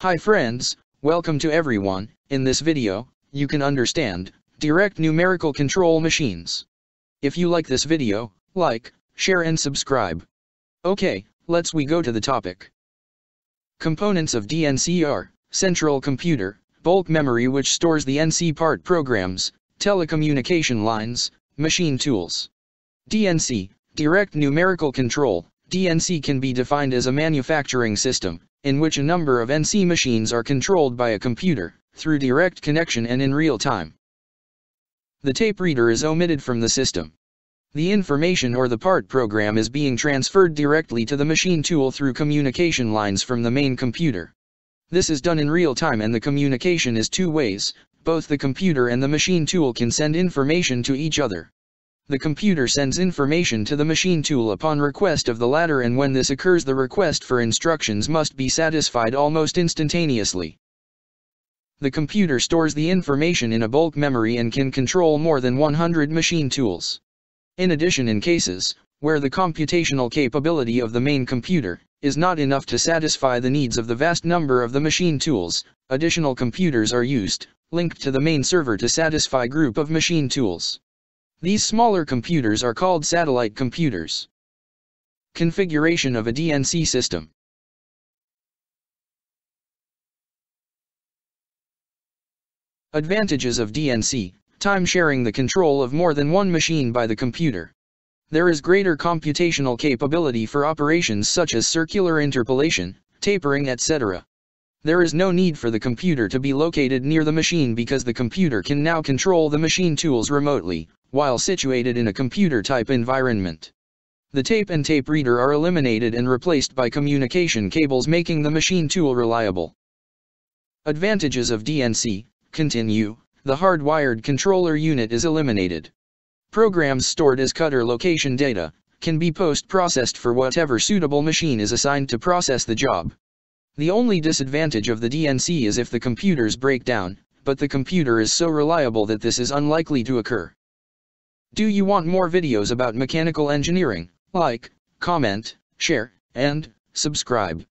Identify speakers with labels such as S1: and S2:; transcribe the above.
S1: Hi friends, welcome to everyone, in this video, you can understand, direct numerical control machines. If you like this video, like, share and subscribe. Okay, let's we go to the topic. Components of DNC are, central computer, bulk memory which stores the NC part programs, telecommunication lines, machine tools. DNC, direct numerical control, DNC can be defined as a manufacturing system, in which a number of NC machines are controlled by a computer, through direct connection and in real time. The tape reader is omitted from the system. The information or the part program is being transferred directly to the machine tool through communication lines from the main computer. This is done in real time and the communication is two ways, both the computer and the machine tool can send information to each other. The computer sends information to the machine tool upon request of the latter and when this occurs the request for instructions must be satisfied almost instantaneously. The computer stores the information in a bulk memory and can control more than 100 machine tools. In addition in cases, where the computational capability of the main computer, is not enough to satisfy the needs of the vast number of the machine tools, additional computers are used, linked to the main server to satisfy group of machine tools. These smaller computers are called satellite computers. Configuration of a DNC system. Advantages of DNC, time sharing the control of more than one machine by the computer. There is greater computational capability for operations such as circular interpolation, tapering etc. There is no need for the computer to be located near the machine because the computer can now control the machine tools remotely, while situated in a computer-type environment. The tape and tape reader are eliminated and replaced by communication cables making the machine tool reliable. Advantages of DNC, continue, the hardwired controller unit is eliminated. Programs stored as cutter location data, can be post-processed for whatever suitable machine is assigned to process the job. The only disadvantage of the DNC is if the computers break down, but the computer is so reliable that this is unlikely to occur. Do you want more videos about mechanical engineering? Like, comment, share, and subscribe.